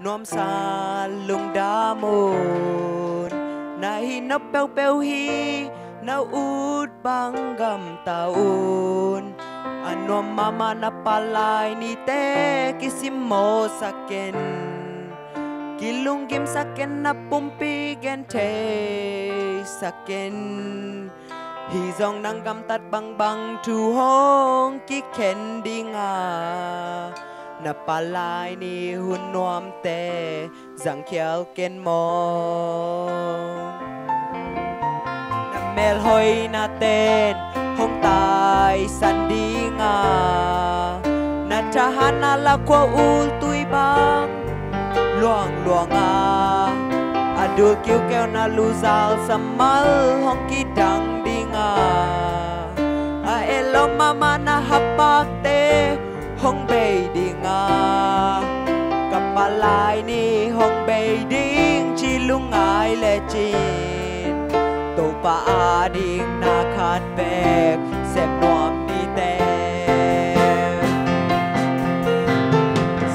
Nuamsan damon na pew pew hi Naud banggam taun Ano mama na palay ni te Kisim mo sakin Kilunggim sakin na pumpigen te Sakin Hizong nanggam tat bang bang tuhong Kikendinga Kikendinga na palai ni hun nuam te, zang khial ken mo na mel hoi na ten, hong tai san dinga na tahan na la kwa ul tui bang, luang luang a. Adu kiu keo na lu zal samal hong ki dang dinga a elo mama na hap lung chi le chin to pa ading na khat bek sep nuam ni te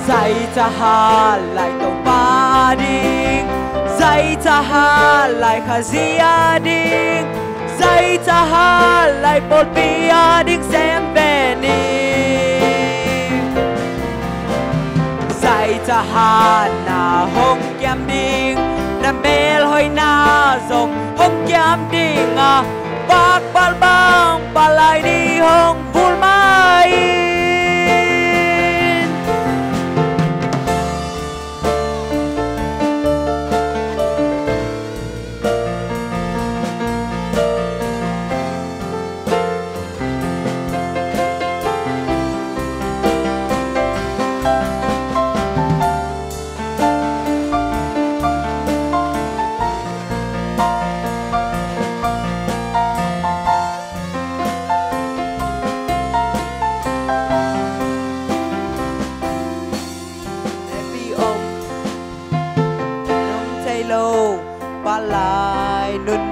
sai cha ha lại tàu ba ading sai cha ha lại khazia ding sai cha ha lại bột bia ading se hong kiam đinh à bak bal bang palai đi hong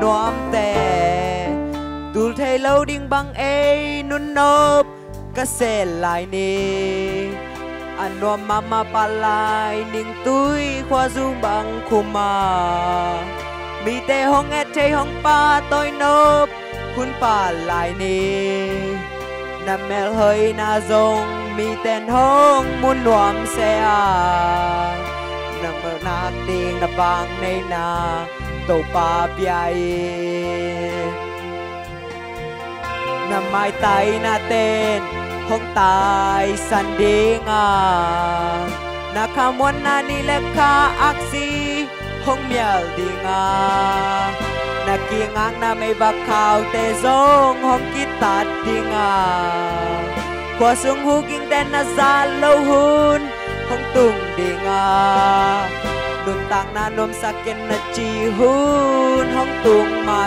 lại tè. Tu thay lâu đinh băng ê nun nộp ka se lại nè Anh noam mama pa lại ninh tui khoa dung băng khu Mi tê hong et tê hong pa tôi nộp Hun pa lại nê nam mel hơi na dông mi tên hong muốn nuam xe à. Na mơ na ting na bang nay na to pa piai na mai tai na ten hong tai san ding à. a na kamon na ni le ka aksi hong miel ding a à. na kingang na may bakaw te zong hong kitat dinga kwa à. sung huging ten na zalo hun hong tung ดักนานมสักเกนนจีฮูนห้องตุงไม่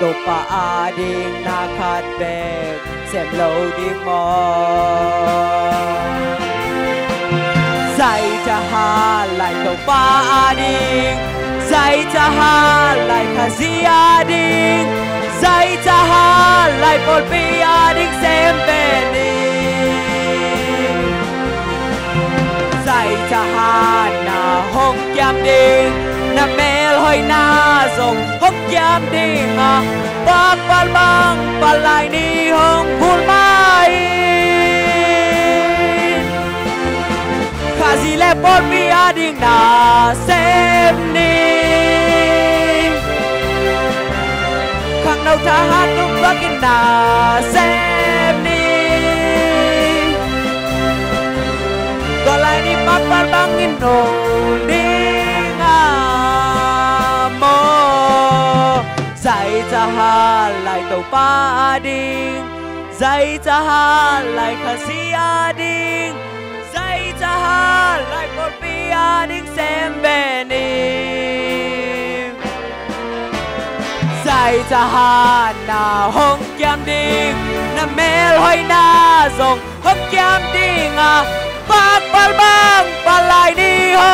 ตบปะอาดิงนาคาดแบกเสมโลดีมอใจจะหาไหลตบปะอาดิงใจจะหาไหลคาซีอาดิงใจจะหาไหลปอลปีอาดิงเซมเบนีใจจะหา ding na mel hoi na zong hong kiam ding à bak pal bang palai ni hong bul mai Kazi le por mi ading na xem ni Khang đâu tha hát lúc bakin na xem ni Golai ni papar bangin no pa ding zai cha ha lại kha si ading zai cha ha lại por pi ading xem về ni Dạy cha ha na hong kiam ding Na mel hoi na zong hong kiam ding à. Bak bal bang palai đi hong